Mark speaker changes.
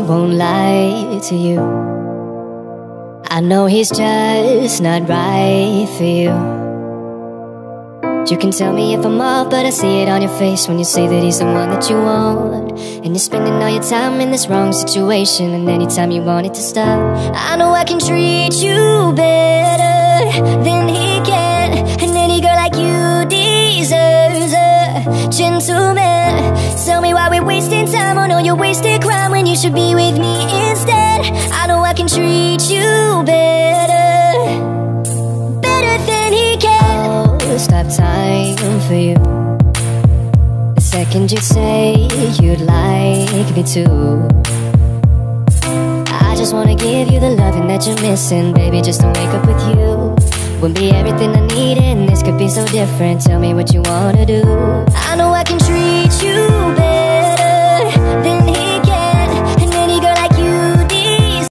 Speaker 1: won't lie to you. I know he's just not right for you. You can tell me if I'm off, but I see it on your face when you say that he's the one that you want. And you're spending all your time in this wrong situation, and anytime you want it to stop, I know I can treat you a gentleman. Tell me why we're wasting time. On all your wasted crime when you should be with me instead. I know I can treat you better. Better than he can oh, stop time for you. The second you say you'd like me to. I just wanna give you the loving that you're missing Baby, just to wake up with you. Would be everything I need and this could be so different. Tell me what you wanna do